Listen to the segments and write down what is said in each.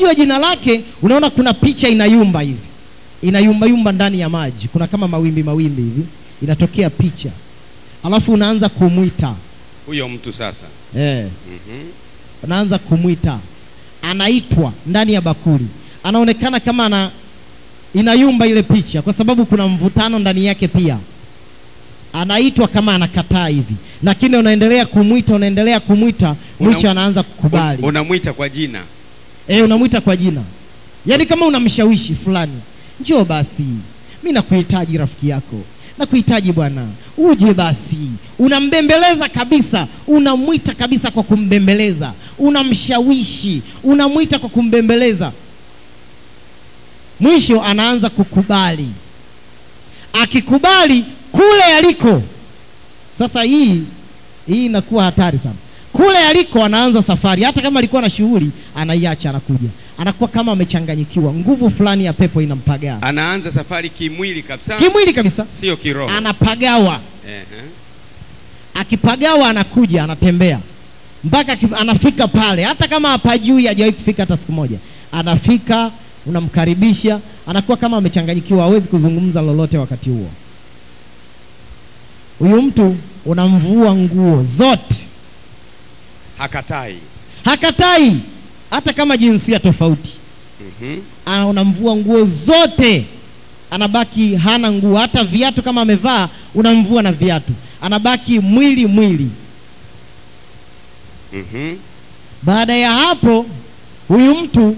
likitajwa jina lake unaona kuna picha inayumba hivi. Inayumbayumba ndani ya maji. Kuna kama mawimbi mawimbi hivi. Inatokea picha. Alafu unaanza kumwita. Huyo mtu sasa. Eh. mm-hmm. unaanza kumwita. Anaitwa ndani ya bakuli. Anaonekana kama ana inayumba ile picha kwa sababu kuna mvutano ndani yake pia. Anaitwa kama anakataa hivi. Lakini unaendelea kumwita unaendelea kumwita mwisho anaanza kukubali. Un- unamwita kwa jina eh, unamwita kwa jina. Yaani kama unamshawishi fulani njoo basi. Mi nakuhitaji rafiki yako. Nakuhitaji bwana. Uje basi. Unambembeleza kabisa. Unamwita kabisa kwa kumbembeleza. Unamshawishi. Unamwita kwa kumbembeleza. Mwisho anaanza kukubali. Akikubali kule aliko. Sasa hii hii inakuwa hatari sana kule aliko anaanza safari hata kama alikuwa na shughuli anaiacha anakuja. Anakuwa kama amechanganyikiwa. Nguvu fulani ya pepo inampagaa. Anaanza safari kimwili kabisa. Kimwili kabisa. Sio kiroho. Anapagawa. Ehe. akipagawa anakuja anatembea. Mpaka anafika pale. Hata kama hapajui hajawahi kufika hata siku moja. Anafika unamkaribisha. Anakuwa kama amechanganyikiwa hawezi kuzungumza lolote wakati huo. Huyu mtu unamvua nguo zote hakatai. Hakatai hata kama jinsia tofauti. Mhm. Ana- unamvua nguo zote. Anabaki hana nguo. Hata viatu kama amevaa unamvua na viatu. Anabaki mwili mwili. Mhm. baada ya hapo huyu mtu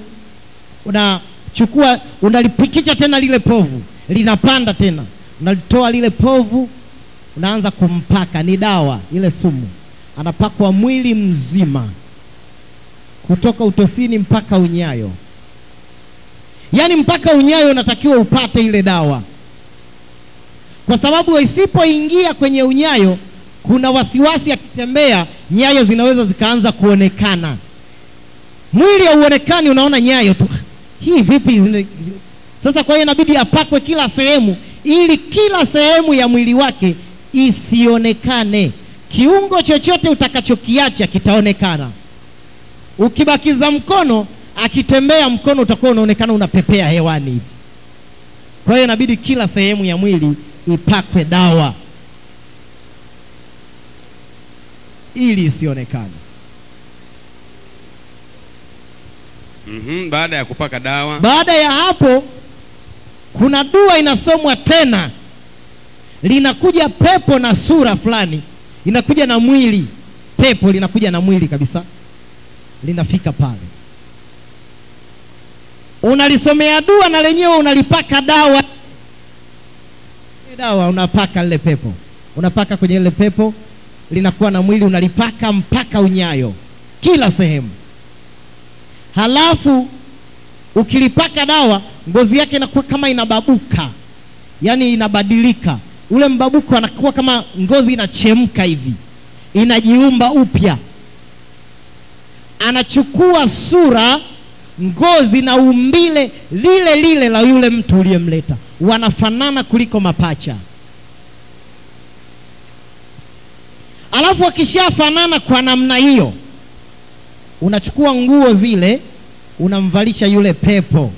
unachukua unalipikicha tena lile povu. Linapanda tena. Unalitoa lile povu unaanza kumpaka. Ni dawa ile sumu anapakwa mwili mzima kutoka utosini mpaka unyayo. Yaani mpaka unyayo unatakiwa upate ile dawa. Kwa sababu isipoingia kwenye unyayo kuna wasiwasi akitembea nyayo zinaweza zikaanza kuonekana. Mwili hauonekani unaona nyayo tu. Hii vipi? Sasa kwa hiyo inabidi apakwe kila sehemu ili kila sehemu ya mwili wake isionekane kiungo chochote utakachokiacha kitaonekana. Ukibakiza mkono akitembea mkono utakuwa unaonekana unapepea hewani. Hivi kwa hiyo inabidi kila sehemu ya mwili ipakwe dawa. Ili isionekane. Mm -hmm, baada ya kupaka dawa. Baada ya hapo kuna dua inasomwa tena. Linakuja pepo na sura fulani inakuja na mwili. Pepo linakuja na mwili kabisa. Linafika pale. Unalisomea dua na lenyewe unalipaka dawa. Dawa unapaka lile pepo. Unapaka kwenye lile pepo linakuwa na mwili unalipaka mpaka unyayo. Kila sehemu. Halafu ukilipaka dawa ngozi yake inakuwa kama inababuka. Yani inabadilika ule mbabuko anakuwa kama ngozi inachemka hivi. Inajiumba upya. Anachukua sura ngozi na umbile lile lile la yule mtu uliyemleta. Wanafanana kuliko mapacha. Alafu akishafanana kwa namna hiyo unachukua nguo zile unamvalisha yule pepo.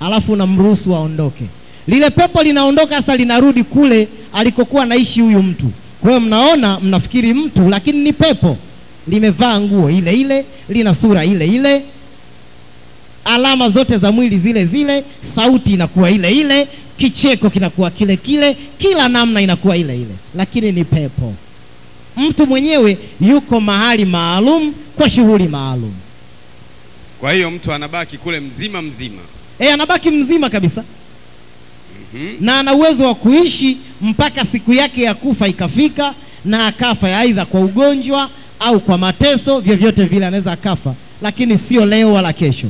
Alafu unamruhusu aondoke lile pepo linaondoka sasa linarudi kule alikokuwa naishi huyu mtu. Kwa hiyo mnaona mnafikiri mtu lakini ni pepo. Limevaa nguo ile ile lina sura ile ile. Alama zote za mwili zile zile sauti inakuwa ile ile kicheko kinakuwa kile kile kila namna inakuwa ile ile. Lakini ni pepo. Mtu mwenyewe yuko mahali maalum kwa shughuli maalum. Kwa hiyo mtu anabaki kule mzima mzima. E, anabaki mzima kabisa Mhm. na ana uwezo wa kuishi mpaka siku yake ya kufa ikafika na akafa aidha kwa ugonjwa au kwa mateso vyovyote vile anaweza akafa lakini sio leo wala kesho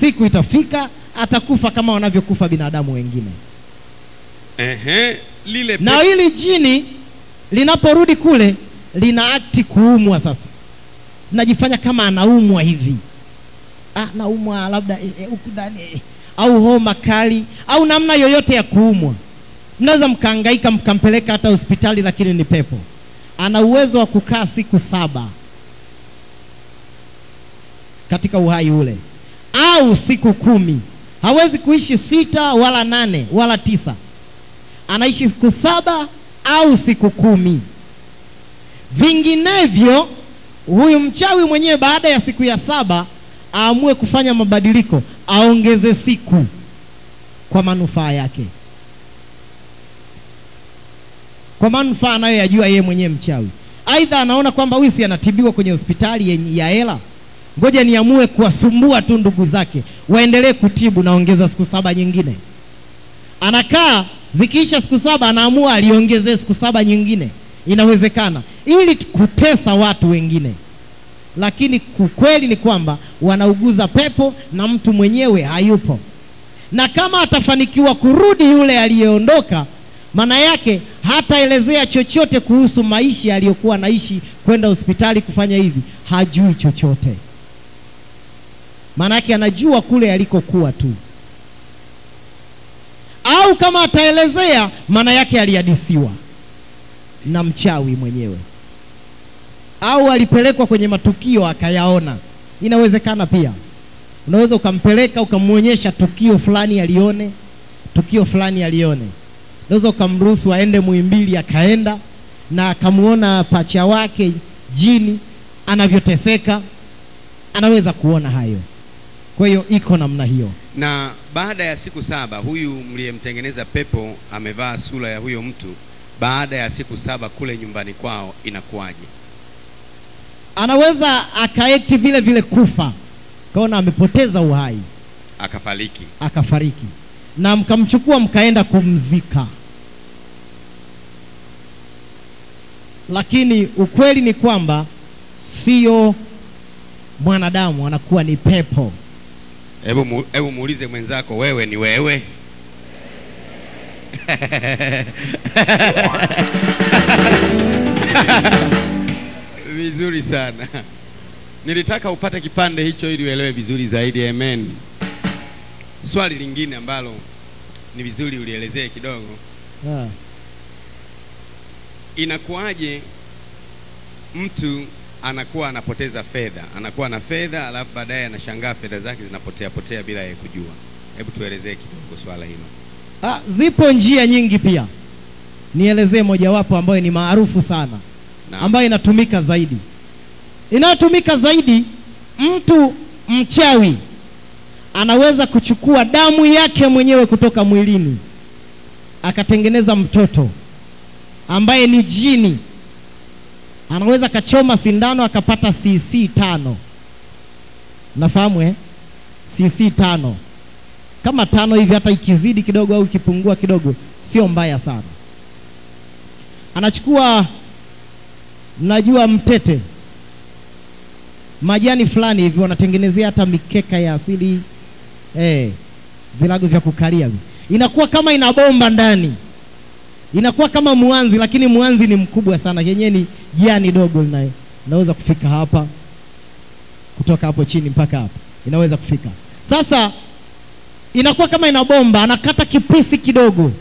siku itafika atakufa kama wanavyokufa binadamu wengine Ehe. lile na hili jini linaporudi kule lina akti kuumwa sasa najifanya kama anaumwa hivi ah, naumwa labda eh, eh, eh, au homa kali au namna yoyote ya kuumwa mnaweza mkaangaika mkampeleka hata hospitali lakini ni pepo ana uwezo wa kukaa siku saba katika uhai ule, au siku kumi. Hawezi kuishi sita wala nane wala tisa, anaishi siku saba au siku kumi. Vinginevyo huyu mchawi mwenyewe baada ya siku ya saba aamue kufanya mabadiliko, aongeze siku kwa manufaa yake, kwa manufaa anayoyajua yeye mwenyewe mchawi. Aidha anaona kwamba huyu si anatibiwa kwenye hospitali ya hela, ngoja niamue kuwasumbua tu ndugu zake waendelee kutibu, naongeza siku saba nyingine. Anakaa zikiisha siku saba, anaamua aliongezee siku saba nyingine. Inawezekana ili kutesa watu wengine, lakini ukweli ni kwamba wanauguza pepo na mtu mwenyewe hayupo, na kama atafanikiwa kurudi yule aliyeondoka, maana yake hataelezea chochote kuhusu maisha aliyokuwa anaishi, kwenda hospitali kufanya hivi, hajui chochote. Maana yake anajua kule alikokuwa tu, au kama ataelezea, maana yake alihadisiwa na mchawi mwenyewe, au alipelekwa kwenye matukio akayaona. Inawezekana pia, unaweza ukampeleka ukamwonyesha tukio fulani alione, tukio fulani alione. Unaweza ukamruhusu aende Muhimbili, akaenda na akamwona pacha wake jini anavyoteseka, anaweza kuona hayo. Kwa hiyo iko namna hiyo. Na baada ya siku saba huyu mliyemtengeneza pepo amevaa sura ya huyo mtu, baada ya siku saba kule nyumbani kwao inakuwaje? Anaweza akaekti vile vile kufa, kaona amepoteza uhai, Akafariki. akafariki, na mkamchukua mkaenda kumzika. Lakini ukweli ni kwamba sio mwanadamu, anakuwa ni pepo. Hebu mu, hebu muulize mwenzako, wewe ni wewe? Vizuri sana. Nilitaka upate kipande hicho ili uelewe vizuri zaidi. Amen. Swali lingine ambalo ni vizuri ulielezee kidogo, Ah. inakuwaje mtu anakuwa anapoteza fedha, anakuwa na fedha alafu baadaye anashangaa fedha zake zinapotea potea bila yeye kujua. Hebu tuelezee kidogo swala hilo. Ah, zipo njia nyingi pia, nielezee mojawapo ambayo ni maarufu sana Na ambayo inatumika zaidi. Inayotumika zaidi, mtu mchawi anaweza kuchukua damu yake mwenyewe kutoka mwilini akatengeneza mtoto ambaye ni jini. Anaweza akachoma sindano akapata cc tano, nafahamu eh? cc tano kama tano hivi, hata ikizidi kidogo au ikipungua kidogo sio mbaya sana. Anachukua mnajua mtete, majani fulani hivi wanatengenezea hata mikeka ya asili eh, vilago vya kukalia. Inakuwa kama ina bomba ndani, inakuwa kama mwanzi, lakini mwanzi ni mkubwa sana, yenyewe ni jani dogo linaye inaweza kufika hapa, kutoka hapo chini mpaka hapa inaweza kufika. Sasa inakuwa kama ina bomba, anakata kipisi kidogo.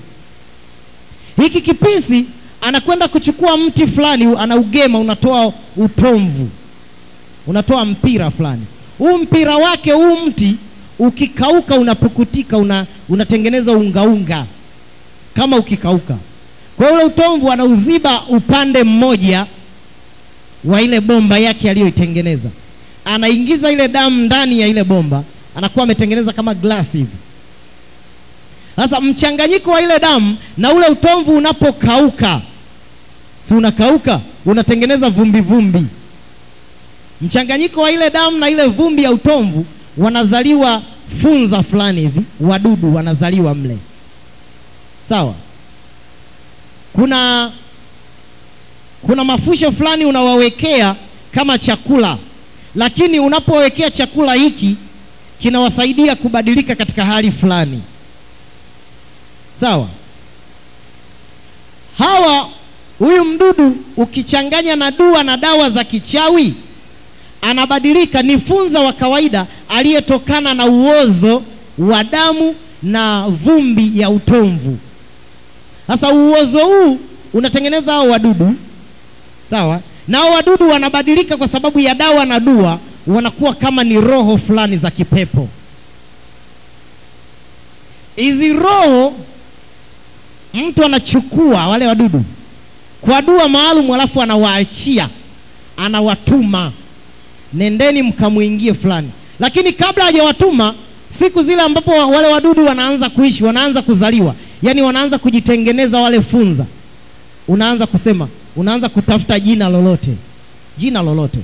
Hiki kipisi anakwenda kuchukua mti fulani, anaugema, unatoa utomvu, unatoa mpira fulani. Huu mpira wake, huu mti ukikauka, unapukutika, una, unatengeneza ungaunga kama ukikauka. Kwa hiyo ule utomvu anauziba upande mmoja wa ile bomba yake aliyoitengeneza, anaingiza ile damu ndani ya ile bomba, anakuwa ametengeneza kama glasi hivi. Sasa mchanganyiko wa ile damu na ule utomvu unapokauka, si unakauka, unatengeneza vumbi vumbi. Mchanganyiko wa ile damu na ile vumbi ya utomvu, wanazaliwa funza fulani hivi, wadudu wanazaliwa mle, sawa. Kuna kuna mafusho fulani unawawekea kama chakula, lakini unapowekea chakula hiki kinawasaidia kubadilika katika hali fulani sawa. Hawa huyu mdudu ukichanganya na dua na dawa za kichawi anabadilika, ni funza wa kawaida aliyetokana na uozo wa damu na vumbi ya utomvu. Sasa uozo huu unatengeneza hao wadudu sawa, na hao wadudu wanabadilika kwa sababu ya dawa na dua, wanakuwa kama ni roho fulani za kipepo. Hizi roho mtu anachukua wale wadudu kwa dua maalum, alafu anawaachia, anawatuma, nendeni mkamwingie fulani. Lakini kabla hajawatuma, siku zile ambapo wale wadudu wanaanza kuishi, wanaanza kuzaliwa, yani wanaanza kujitengeneza wale funza, unaanza kusema, unaanza kutafuta jina lolote, jina lolote.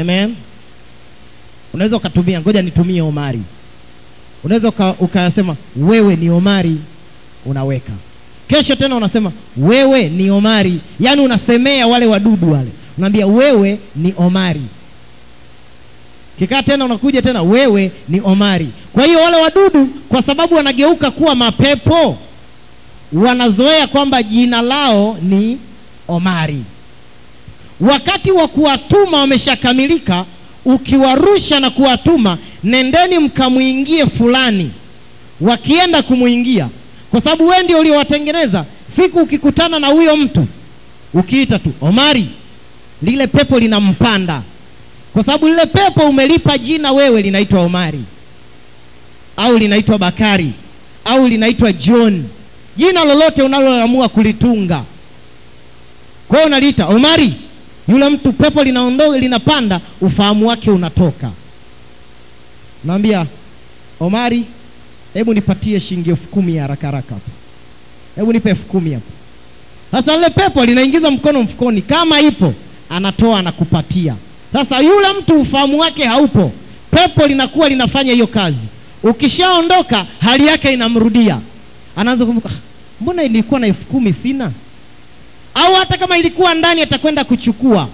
Amen. Unaweza ukatumia, ngoja nitumie Omari. Unaweza ukasema wewe ni Omari, unaweka kesho tena unasema wewe ni Omari, yaani unasemea wale wadudu wale, unaambia wewe ni Omari. Kikaa tena unakuja tena wewe ni Omari. Kwa hiyo wale wadudu kwa sababu wanageuka kuwa mapepo, wanazoea kwamba jina lao ni Omari. Wakati wa kuwatuma wameshakamilika, ukiwarusha na kuwatuma, nendeni mkamwingie fulani, wakienda kumwingia, kwa sababu wewe ndio uliowatengeneza. Siku ukikutana na huyo mtu ukiita tu Omari, lile pepo linampanda, kwa sababu lile pepo umelipa jina wewe, linaitwa Omari au linaitwa Bakari au linaitwa John, jina lolote unaloamua kulitunga. Kwa hiyo unaliita Omari, yule mtu pepo linaondoka, linapanda, ufahamu wake unatoka. Naambia Omari, hebu nipatie shilingi elfu kumi haraka haraka hapo, hebu nipe elfu kumi hapo. Sasa lile pepo linaingiza mkono mfukoni, kama ipo anatoa, anakupatia. Sasa yule mtu ufahamu wake haupo, pepo linakuwa linafanya hiyo kazi. Ukishaondoka hali yake inamrudia, anaanza kumbuka, "Ah, mbona ilikuwa na elfu kumi sina? Au hata kama ilikuwa ndani atakwenda kuchukua,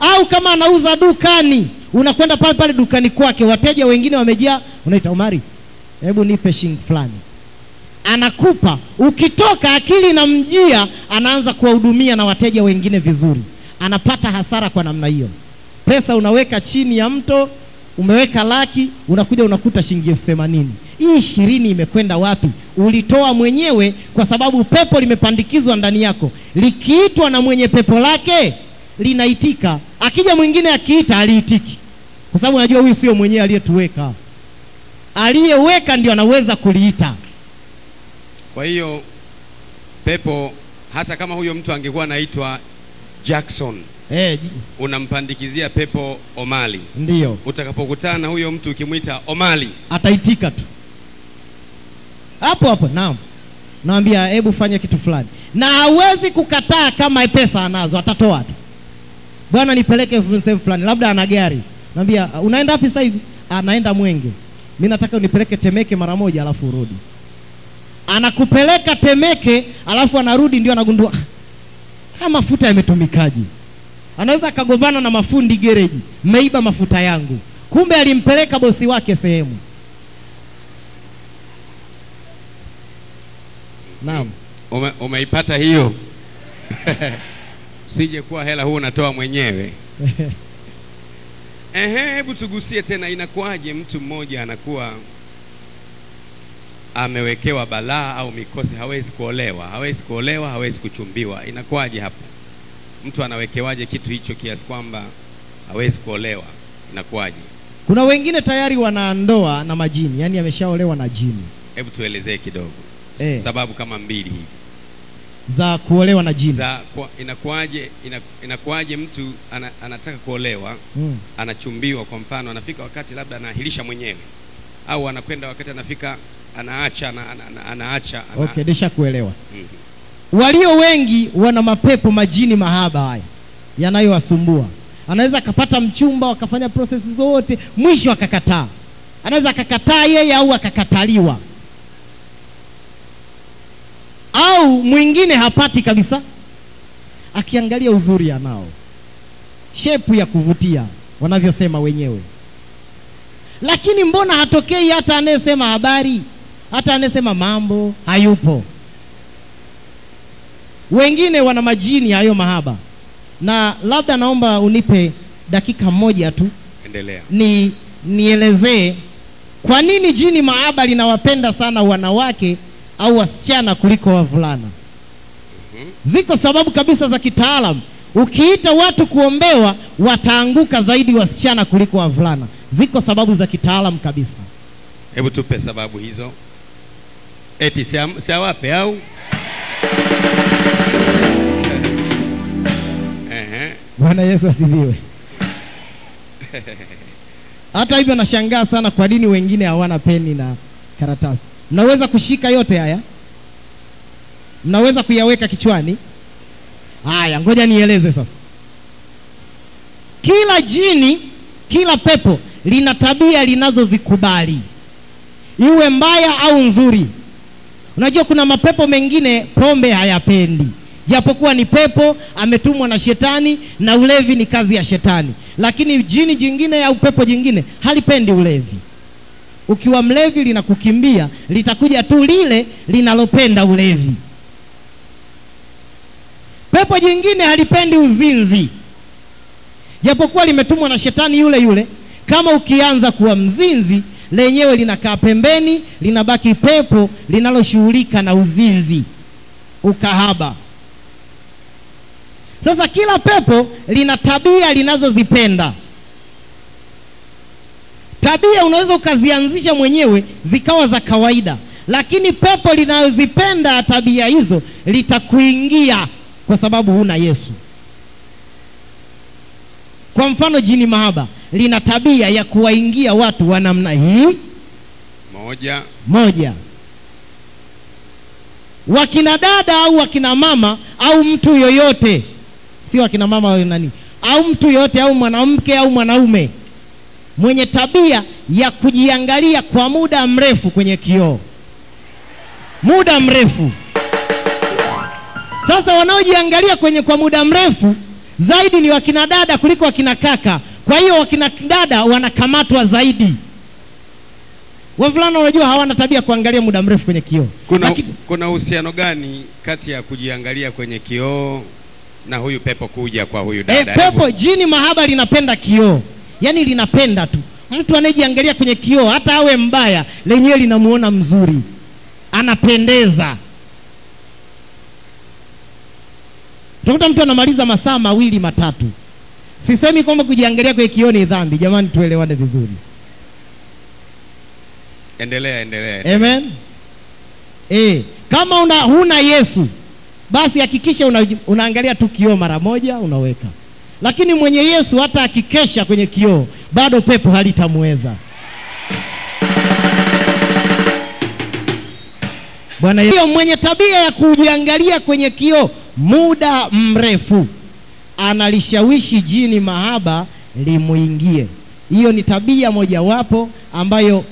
au kama anauza dukani, unakwenda pale pale dukani kwake, wateja wengine wamejaa, unaita Omari, hebu nipe shilingi fulani, anakupa. Ukitoka akili inamjia, anaanza kuwahudumia na wateja wengine vizuri, anapata hasara kwa namna hiyo. Pesa unaweka chini ya mto, umeweka laki, unakuja unakuta shilingi elfu themanini. Hii ishirini imekwenda wapi? Ulitoa mwenyewe, kwa sababu pepo limepandikizwa ndani yako. Likiitwa na mwenye pepo lake linaitika, akija mwingine akiita aliitiki kwa sababu najua huyu sio mwenyewe aliyetuweka. Aliyeweka ndio anaweza kuliita. Kwa hiyo pepo, hata kama huyo mtu angekuwa anaitwa Jackson, Eh, unampandikizia pepo Omali. ndio Utakapokutana na huyo mtu ukimwita Omali, ataitika tu hapo hapo. Naam, naambia hebu fanya kitu fulani, na hawezi kukataa kama pesa anazo, atatoa tu. Bwana, nipeleke sehemu fulani, labda ana gari. Naambia unaenda wapi sasa hivi? Anaenda Mwenge. Mimi nataka unipeleke Temeke mara moja, alafu urudi. Anakupeleka Temeke, alafu anarudi, ndio anagundua "Ah, haya mafuta yametumikaje? Anaweza akagombana na mafundi gereji, mmeiba mafuta yangu. Kumbe alimpeleka bosi wake sehemu. Naam. ume, umeipata hiyo? Sije kuwa hela huu unatoa mwenyewe. Ehe, hebu tugusie tena, inakuwaje mtu mmoja anakuwa amewekewa balaa au mikosi, hawezi kuolewa, hawezi kuolewa, hawezi kuchumbiwa. Inakuwaje hapo? Mtu anawekewaje kitu hicho kiasi kwamba hawezi kuolewa? Inakuwaje? Kuna wengine tayari wana ndoa na majini, yani ameshaolewa na jini Hebu tuelezee kidogo Eh. sababu kama mbili hivi za kuolewa na jini. za kwa, inakuwaje inakuwaje mtu ana, anataka kuolewa Mm. anachumbiwa kwa mfano anafika wakati labda anaahirisha mwenyewe au anakwenda wakati anafika anaacha ana, ana, ana, anaacha ana, Okay, desha kuelewa. Mhm. Walio wengi wana mapepo majini mahaba haya yanayowasumbua. Anaweza akapata mchumba, wakafanya prosesi zote, mwisho akakataa. Anaweza akakataa yeye au akakataliwa, au mwingine hapati kabisa, akiangalia uzuri anao, shepu ya kuvutia wanavyosema wenyewe, lakini mbona hatokei hata anayesema habari, hata anayesema mambo hayupo? Wengine wana majini hayo mahaba, na labda naomba unipe dakika moja tu. Endelea. Ni nielezee kwa nini jini mahaba linawapenda sana wanawake au wasichana kuliko wavulana. Ziko sababu kabisa za kitaalamu. ukiita watu kuombewa wataanguka zaidi wasichana kuliko wavulana. Ziko sababu za kitaalamu kabisa. Hebu tupe sababu hizo. Eti si siawape au? Bwana Yesu asifiwe. Hata hivyo nashangaa sana kwa dini wengine hawana peni na karatasi. Mnaweza kushika yote haya, mnaweza kuyaweka kichwani. Haya, ngoja nieleze sasa. Kila jini, kila pepo lina tabia linazozikubali, iwe mbaya au nzuri. Unajua kuna mapepo mengine pombe hayapendi, japokuwa ni pepo ametumwa na shetani, na ulevi ni kazi ya shetani, lakini jini jingine au pepo jingine halipendi ulevi. Ukiwa mlevi linakukimbia, litakuja tu lile linalopenda ulevi. Pepo jingine halipendi uzinzi, japokuwa limetumwa na shetani yule yule. Kama ukianza kuwa mzinzi, lenyewe linakaa pembeni, linabaki pepo linaloshughulika na uzinzi, ukahaba. Sasa kila pepo lina tabia linazozipenda. Tabia unaweza ukazianzisha mwenyewe zikawa za kawaida, lakini pepo linalozipenda tabia hizo litakuingia kwa sababu huna Yesu. Kwa mfano, jini mahaba lina tabia ya kuwaingia watu wa namna hii Moja. moja, wakina dada au wakina mama au mtu yoyote, sio wakina mama au nani, au mtu yoyote au mwanamke au mwanaume mwenye tabia ya kujiangalia kwa muda mrefu kwenye kioo, muda mrefu. Sasa wanaojiangalia kwenye kwa muda mrefu zaidi ni wakina dada kuliko wakina kaka. Kwa hiyo wakina dada wanakamatwa zaidi. Wavulana unajua hawana tabia kuangalia muda mrefu kwenye kioo. Kuna Lakini- kuna uhusiano gani kati ya kujiangalia kwenye kioo na huyu pepo kuja kwa huyu dada? E, pepo jini mahaba linapenda kioo, yaani linapenda tu mtu anayejiangalia kwenye kioo, hata awe mbaya, lenyewe linamuona mzuri, anapendeza. Utakuta mtu anamaliza masaa mawili matatu. Sisemi kwamba kujiangalia kwenye kioo ni dhambi, jamani, tuelewane vizuri. Endelea, endelea. endelea. Amen. E, kama una, huna Yesu basi hakikisha una, unaangalia tu kioo mara moja unaweka, lakini mwenye Yesu hata akikesha kwenye kioo bado pepo halitamweza. Bwana. Hiyo mwenye tabia ya kujiangalia kwenye kioo muda mrefu analishawishi jini mahaba limuingie. Hiyo ni tabia mojawapo ambayo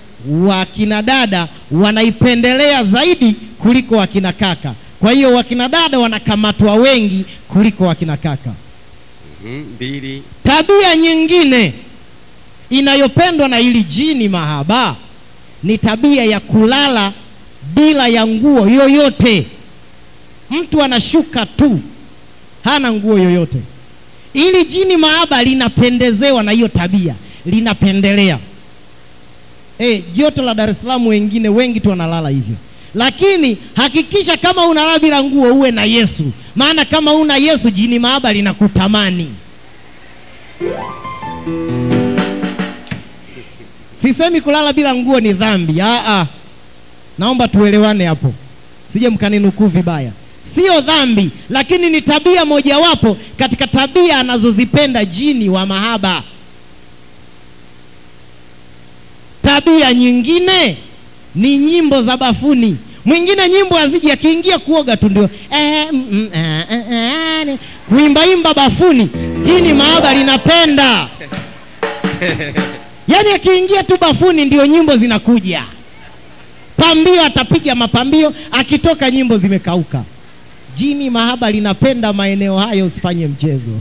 wakina dada wanaipendelea zaidi kuliko wakina kaka. Kwa hiyo wakina dada wanakamatwa wengi kuliko wakina kaka. Mbili. Tabia nyingine inayopendwa na ili jini mahaba ni tabia ya kulala bila ya nguo yoyote. Mtu anashuka tu, hana nguo yoyote. Ili jini mahaba linapendezewa na hiyo tabia, linapendelea. Eh, joto la Dar es Salaam wengine wengi tu wanalala hivyo, lakini hakikisha kama unalala bila nguo uwe na Yesu, maana kama una Yesu jini maaba linakutamani. Sisemi kulala bila nguo ni dhambi. Aa, naomba tuelewane hapo, sije mkaninukuu vibaya. Sio dhambi, lakini ni tabia mojawapo katika tabia anazozipenda jini wa mahaba. Tabia nyingine ni nyimbo za bafuni. Mwingine nyimbo aziji akiingia kuoga tu ndio eh, mm, mm, eh, eh, kuimbaimba bafuni. Jini maaba linapenda Yaani akiingia tu bafuni ndio nyimbo zinakuja, pambio atapiga mapambio, akitoka nyimbo zimekauka. Jini mahaba linapenda maeneo hayo, usifanye mchezo.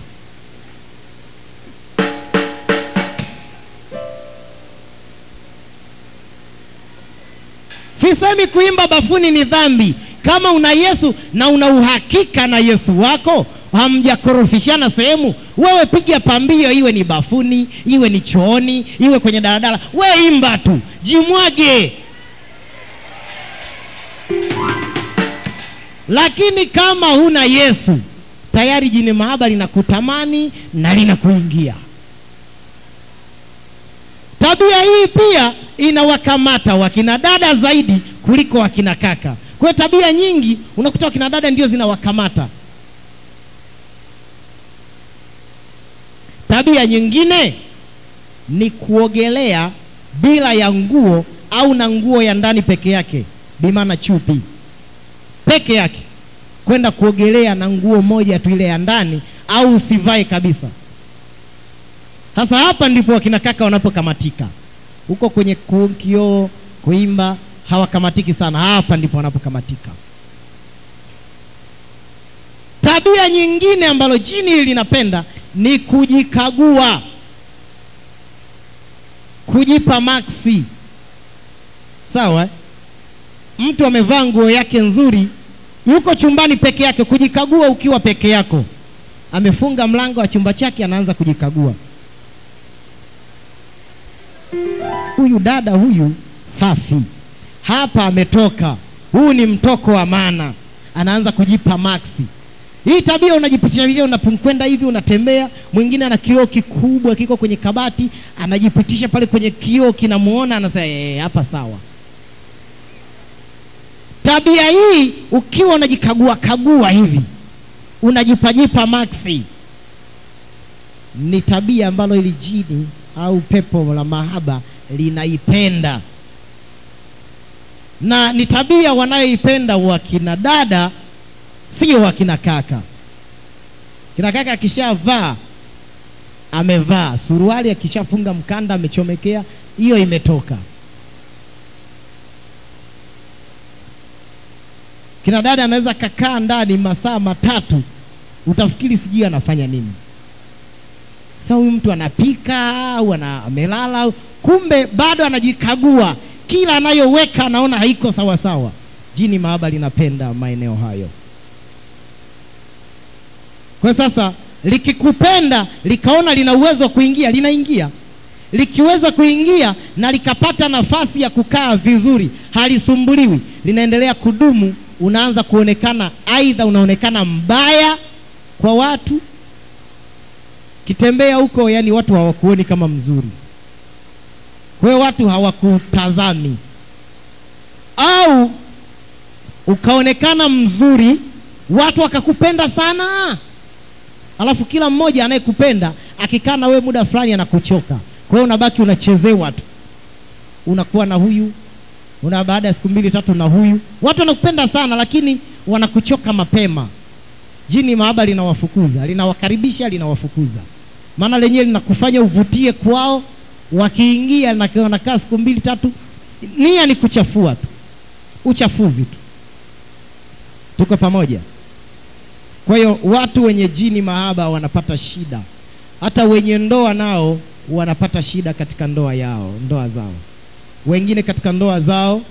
Sisemi kuimba bafuni ni dhambi. Kama una Yesu na una uhakika na Yesu wako, hamjakorofishana sehemu, wewe piga pambio, iwe ni bafuni, iwe ni chooni, iwe kwenye daladala, we imba tu, jimwage. Lakini kama huna Yesu, tayari jini mahaba linakutamani na linakuingia. Tabia hii pia inawakamata wakina dada zaidi kuliko wakina kaka. Kwa hiyo tabia nyingi unakuta wakina dada ndio zinawakamata. Tabia nyingine ni kuogelea bila ya nguo au na nguo ya ndani peke yake, bimaana chupi peke yake, kwenda kuogelea na nguo moja tu ile ya ndani, au usivae kabisa. Sasa hapa ndipo wakina kaka wanapokamatika, huko kwenye kioo, kuimba hawakamatiki sana, hapa ndipo wanapokamatika. Tabia nyingine ambalo jini linapenda ni kujikagua, kujipa maksi. Sawa, eh? mtu amevaa nguo yake nzuri, yuko chumbani peke yake, kujikagua ukiwa peke yako, amefunga mlango wa chumba chake, anaanza kujikagua. Huyu dada huyu safi, hapa ametoka, huu ni mtoko wa maana, anaanza kujipa maksi. Hii tabia unajipitisha vile unapokwenda hivi unatembea, mwingine ana kioo kikubwa kiko kwenye kabati, anajipitisha pale kwenye kioo, kinamuona, anasema eh, hapa sawa. Tabia hii ukiwa unajikagua kagua hivi unajipajipa maksi, ni tabia ambalo ili jini au pepo la mahaba linaipenda, na ni tabia wanayoipenda wakina dada, sio wakina kaka. Kina kaka akishavaa amevaa suruali, akishafunga mkanda amechomekea, hiyo imetoka. Kina dada anaweza kakaa ndani masaa matatu, utafikiri sijui anafanya nini. Sasa huyu mtu anapika au amelala, kumbe bado anajikagua, kila anayoweka anaona haiko sawa sawa. Jini maaba linapenda maeneo hayo. Kwa sasa likikupenda likaona lina uwezo wa kuingia, linaingia. Likiweza kuingia na likapata nafasi ya kukaa vizuri, halisumbuliwi, linaendelea kudumu. Unaanza kuonekana, aidha unaonekana mbaya kwa watu, kitembea huko, yani watu hawakuoni kama mzuri, hiyo watu hawakutazami, au ukaonekana mzuri, watu wakakupenda sana alafu kila mmoja anayekupenda akikaa na wewe muda fulani anakuchoka. Kwa hiyo unabaki unachezewa tu, unakuwa na huyu una baada ya siku mbili tatu na huyu. Watu wanakupenda sana, lakini wanakuchoka mapema. Jini maaba linawafukuza, linawakaribisha, linawafukuza, maana lenyewe linakufanya uvutie kwao. Wakiingia na wanakaa siku mbili tatu, nia ni kuchafua tu, uchafuzi tu. Tuko pamoja? Kwa hiyo watu wenye jini mahaba wanapata shida, hata wenye ndoa nao wanapata shida katika ndoa yao, ndoa zao. Wengine katika ndoa zao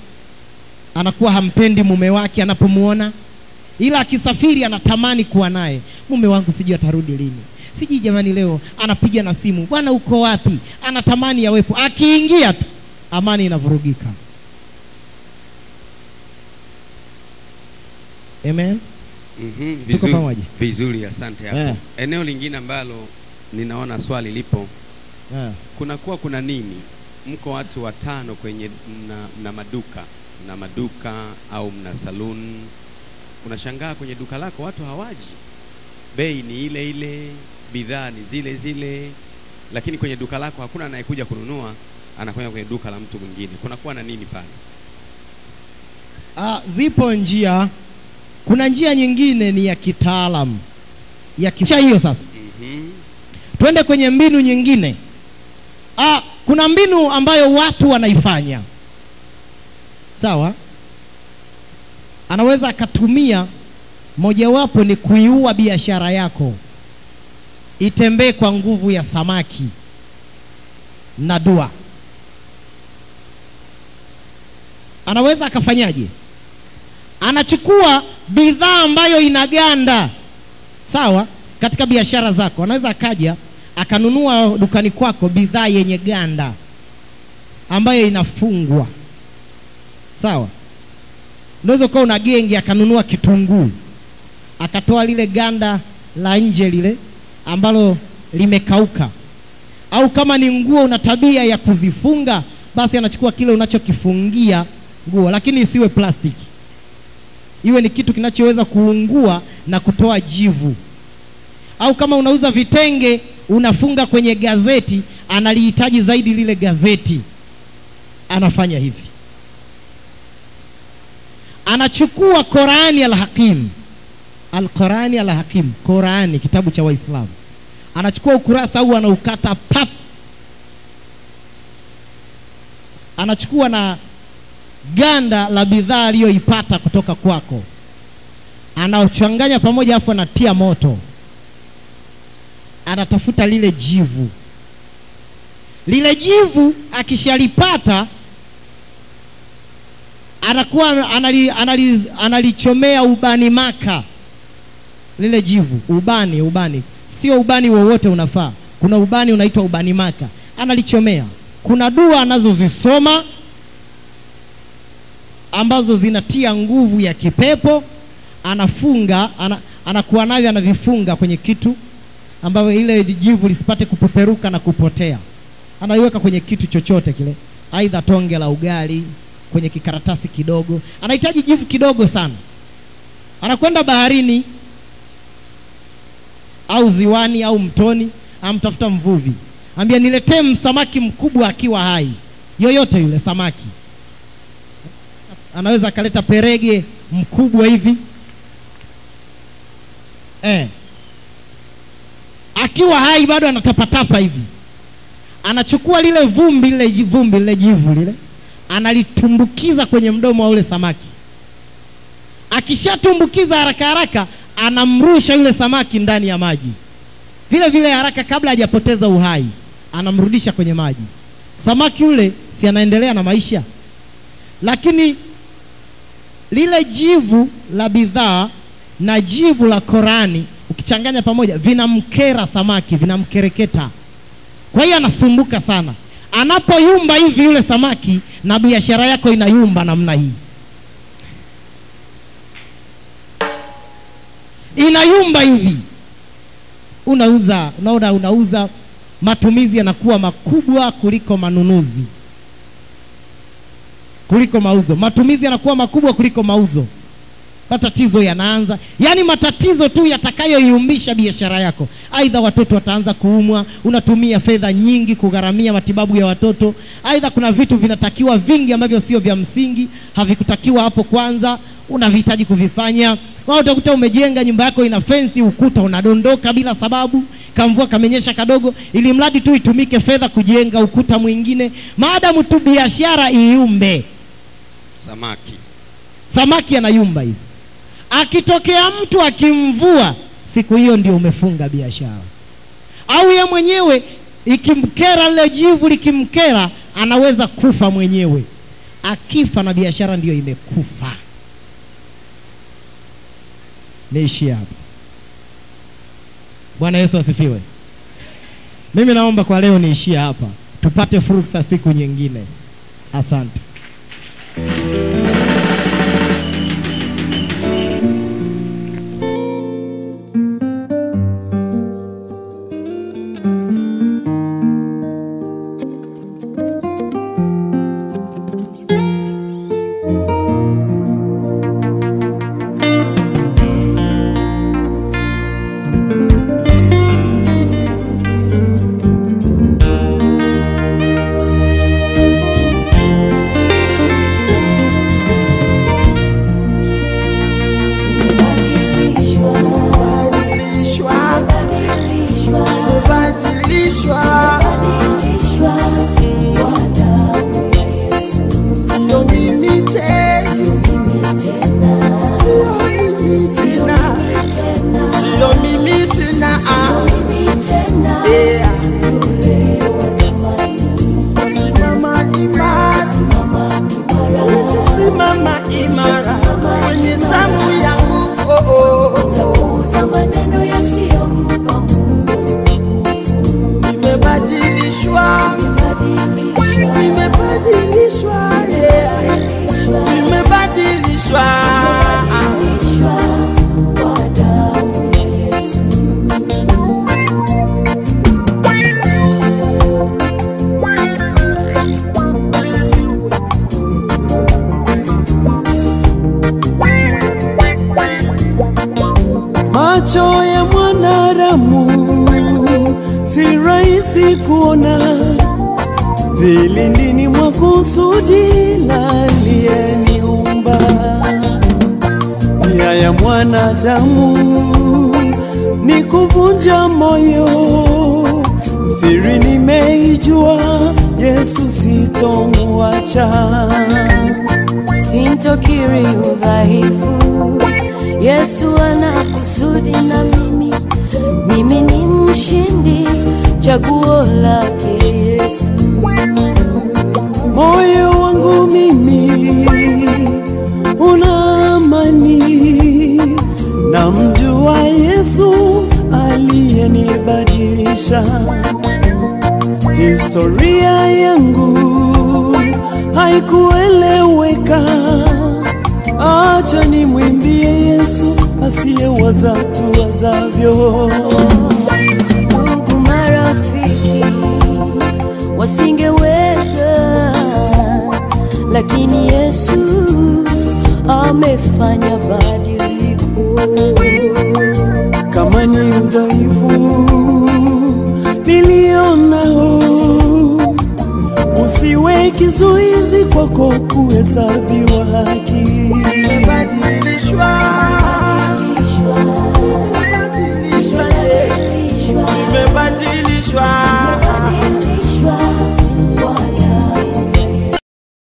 anakuwa hampendi mume wake anapomuona, ila akisafiri anatamani kuwa naye. Mume wangu sijui atarudi lini, sijui jamani, leo anapiga na simu, bwana uko wapi? Anatamani yawepo, akiingia tu amani inavurugika. Amen. Mhm, Tuko vizuri, pamoja? vizuri, asante hapo. Yeah. Eneo lingine ambalo ninaona swali lipo, Yeah. kunakuwa kuna nini? Mko watu watano kwenye mna, mna maduka mna maduka au mna saloon, unashangaa kwenye duka lako watu hawaji, bei ni ile ile, bidhaa ni zile zile, lakini kwenye duka lako hakuna anayekuja kununua, anakwenda kwenye duka la mtu mwingine. Kunakuwa na nini pale? Ah, zipo njia. Kuna njia nyingine ni ya kitaalamu ya kisha hiyo. Sasa mm -hmm. twende kwenye mbinu nyingine. Ah, kuna mbinu ambayo watu wanaifanya, sawa. Anaweza akatumia, mojawapo ni kuiua biashara yako itembee kwa nguvu ya samaki na dua. Anaweza akafanyaje? Anachukua bidhaa ambayo inaganda, sawa, katika biashara zako. Anaweza akaja akanunua dukani kwako bidhaa yenye ganda ambayo inafungwa, sawa. Unaweza ukawa una gengi, akanunua kitunguu, akatoa lile ganda la nje lile ambalo limekauka, au kama ni nguo una tabia ya kuzifunga, basi anachukua kile unachokifungia nguo, lakini isiwe plastiki, iwe ni kitu kinachoweza kuungua na kutoa jivu. Au kama unauza vitenge unafunga kwenye gazeti, analihitaji zaidi lile gazeti, anafanya hivi. Anachukua Qurani al-Hakim, al-Qurani al-Hakim, Qurani kitabu cha Waislamu, anachukua ukurasa huu anaukata pap, anachukua na ganda la bidhaa aliyoipata kutoka kwako, anachanganya pamoja, afu anatia moto, anatafuta lile jivu. Lile jivu akishalipata anakuwa anali, anali, analichomea ubani maka lile jivu. Ubani, ubani sio ubani wowote unafaa. Kuna ubani unaitwa ubani maka, analichomea. Kuna dua anazozisoma ambazo zinatia nguvu ya kipepo, anafunga ana, anakuwa navyo anavifunga kwenye kitu ambavyo ile jivu lisipate kupeperuka na kupotea, anaiweka kwenye kitu chochote kile, aidha tonge la ugali kwenye kikaratasi kidogo. Anahitaji jivu kidogo sana. Anakwenda baharini au ziwani au mtoni, amtafuta mvuvi, ambia niletee msamaki mkubwa akiwa hai, yoyote yule samaki. Anaweza akaleta perege mkubwa hivi. Eh, akiwa hai bado anatapatapa hivi, anachukua lile vumbi lile vumbi lile jivu lile analitumbukiza kwenye mdomo wa ule samaki. Akishatumbukiza haraka haraka, anamrusha yule samaki ndani ya maji vile vile haraka, kabla hajapoteza uhai, anamrudisha kwenye maji. Samaki yule si anaendelea na maisha, lakini lile jivu la bidhaa na jivu la Korani ukichanganya pamoja, vinamkera samaki, vinamkereketa. Kwa hiyo anasumbuka sana anapoyumba hivi yule samaki, na biashara yako inayumba namna hii, inayumba hivi. Unauza, unaona, unauza, matumizi yanakuwa makubwa kuliko manunuzi, kuliko mauzo. Matumizi yanakuwa makubwa kuliko mauzo, matatizo yanaanza, yaani matatizo tu yatakayoiumbisha biashara yako. Aidha watoto wataanza kuumwa, unatumia fedha nyingi kugharamia matibabu ya watoto. Aidha kuna vitu vinatakiwa vingi ambavyo sio vya msingi, havikutakiwa hapo kwanza, unavihitaji kuvifanya. Wao utakuta umejenga nyumba yako ina fensi, ukuta unadondoka bila sababu, kamvua kamenyesha kadogo, ili mradi tu itumike fedha kujenga ukuta mwingine, maadamu tu biashara iumbe. Samaki Samaki anayumba hivi akitokea mtu akimvua, siku hiyo ndio umefunga biashara. Au ye mwenyewe ikimkera, lile jivu likimkera, anaweza kufa mwenyewe. Akifa na biashara ndiyo imekufa. Niishie hapa. Bwana Yesu asifiwe. Mimi naomba kwa leo niishie hapa, tupate fursa siku nyingine. Asante. Chaguo lake Yesu. Moyo wangu mimi una amani, namjua Yesu aliyenibadilisha. Historia yangu haikueleweka, acha nimwimbie Yesu asiyewaza tuwazavyo. Marafiki wasingeweza, lakini Yesu amefanya badiliko. kama ni udhaifu nilio nao, usiwe kizuizi kwako kuhesabiwa haki. abençoar.